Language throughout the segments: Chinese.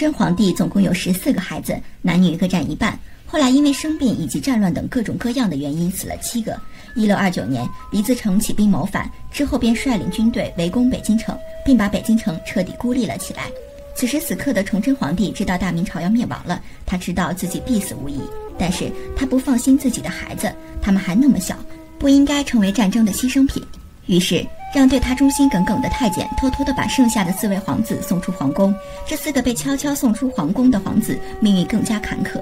崇祯皇帝总共有十四个孩子，男女各占一半。后来因为生病以及战乱等各种各样的原因，死了七个。一六二九年，李自成起兵谋反，之后便率领军队围攻北京城，并把北京城彻底孤立了起来。此时此刻的崇祯皇帝知道大明朝要灭亡了，他知道自己必死无疑，但是他不放心自己的孩子，他们还那么小，不应该成为战争的牺牲品。于是，让对他忠心耿耿的太监偷偷地把剩下的四位皇子送出皇宫。这四个被悄悄送出皇宫的皇子，命运更加坎坷。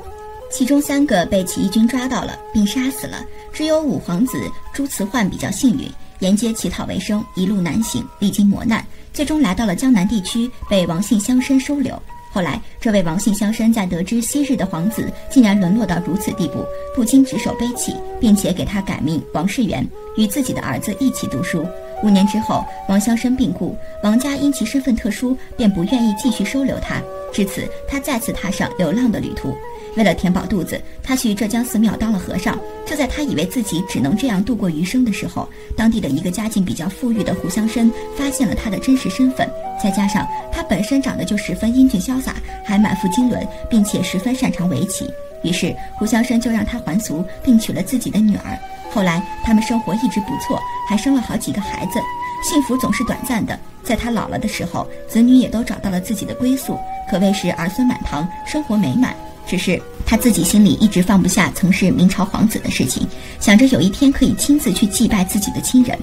其中三个被起义军抓到了，并杀死了。只有五皇子朱慈焕比较幸运，沿街乞讨为生，一路南行，历经磨难，最终来到了江南地区，被王姓乡绅收留。后来，这位王姓乡绅在得知昔日的皇子竟然沦落到如此地步，不禁执手悲泣，并且给他改名王世元，与自己的儿子一起读书。五年之后，王香生病故，王家因其身份特殊，便不愿意继续收留他。至此，他再次踏上流浪的旅途。为了填饱肚子，他去浙江寺庙当了和尚。就在他以为自己只能这样度过余生的时候，当地的一个家境比较富裕的胡乡绅发现了他的真实身份。再加上他本身长得就十分英俊潇洒，还满腹经纶，并且十分擅长围棋，于是胡乡绅就让他还俗，并娶了自己的女儿。后来他们生活一直不错，还生了好几个孩子。幸福总是短暂的，在他老了的时候，子女也都找到了自己的归宿，可谓是儿孙满堂，生活美满。只是他自己心里一直放不下曾是明朝皇子的事情，想着有一天可以亲自去祭拜自己的亲人。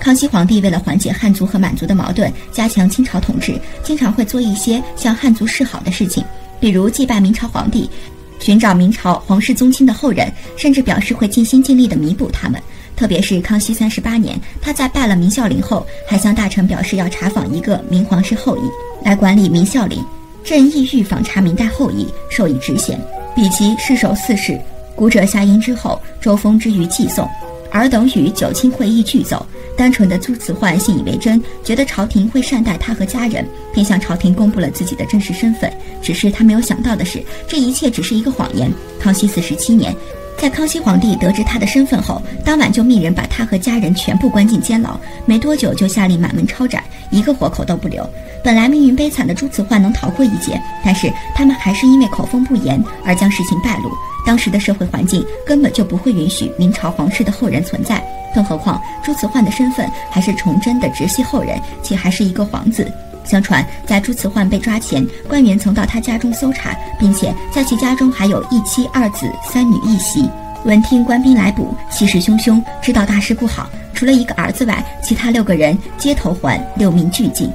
康熙皇帝为了缓解汉族和满族的矛盾，加强清朝统治，经常会做一些向汉族示好的事情，比如祭拜明朝皇帝，寻找明朝皇室宗亲的后人，甚至表示会尽心尽力地弥补他们。特别是康熙三十八年，他在拜了明孝陵后，还向大臣表示要查访一个明皇室后裔来管理明孝陵。朕意欲访查明代后裔，授以职衔，比其世守四世。古者下阴之后，周封之于祭送，尔等与九卿会议俱走。单纯的朱慈焕信以为真，觉得朝廷会善待他和家人，便向朝廷公布了自己的真实身份。只是他没有想到的是，这一切只是一个谎言。康熙四十七年。在康熙皇帝得知他的身份后，当晚就命人把他和家人全部关进监牢，没多久就下令满门抄斩，一个活口都不留。本来命运悲惨的朱慈焕能逃过一劫，但是他们还是因为口风不严而将事情败露。当时的社会环境根本就不会允许明朝皇室的后人存在，更何况朱慈焕的身份还是崇祯的直系后人，且还是一个皇子。相传，在朱慈焕被抓前，官员曾到他家中搜查，并且在其家中还有一妻二子三女一媳。闻听官兵来捕，气势汹汹，知道大事不好。除了一个儿子外，其他六个人皆投还，六命俱尽。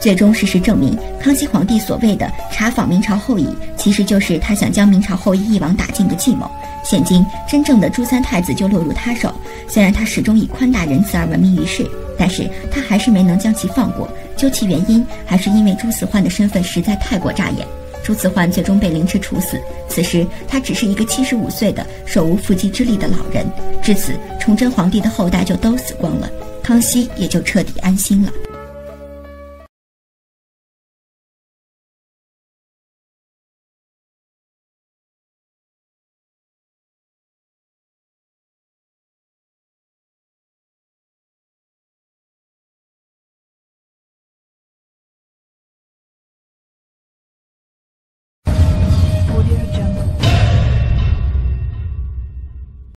最终，事实证明，康熙皇帝所谓的查访明朝后裔，其实就是他想将明朝后裔一网打尽的计谋。现今，真正的朱三太子就落入他手。虽然他始终以宽大仁慈而闻名于世，但是他还是没能将其放过。究其原因，还是因为朱慈焕的身份实在太过扎眼。朱慈焕最终被凌迟处死。此时，他只是一个七十五岁的手无缚鸡之力的老人。至此，崇祯皇帝的后代就都死光了，康熙也就彻底安心了。